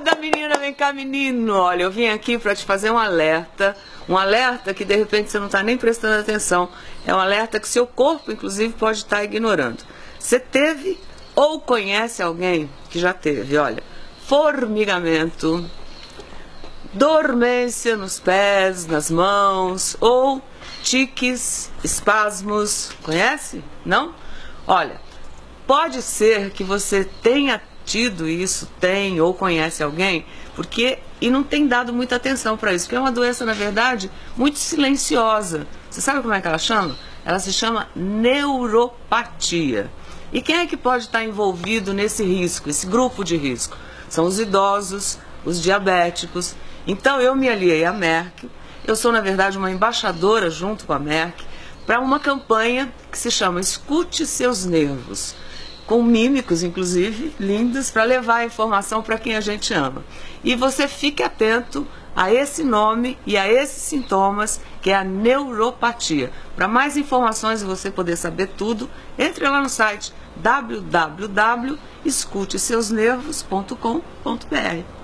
Acorda, menina, vem cá, menino. Olha, eu vim aqui para te fazer um alerta. Um alerta que de repente você não está nem prestando atenção. É um alerta que seu corpo, inclusive, pode estar tá ignorando. Você teve ou conhece alguém que já teve, olha, formigamento, dormência nos pés, nas mãos, ou tiques, espasmos. Conhece? Não? Olha, pode ser que você tenha tido isso, tem ou conhece alguém, porque e não tem dado muita atenção para isso, porque é uma doença, na verdade, muito silenciosa. Você sabe como é que ela chama? Ela se chama neuropatia. E quem é que pode estar envolvido nesse risco, esse grupo de risco? São os idosos, os diabéticos. Então eu me aliei à Merck. Eu sou, na verdade, uma embaixadora junto com a Merck para uma campanha que se chama Escute Seus Nervos com mímicos, inclusive, lindos, para levar a informação para quem a gente ama. E você fique atento a esse nome e a esses sintomas, que é a neuropatia. Para mais informações e você poder saber tudo, entre lá no site www.escuteseusnervos.com.br.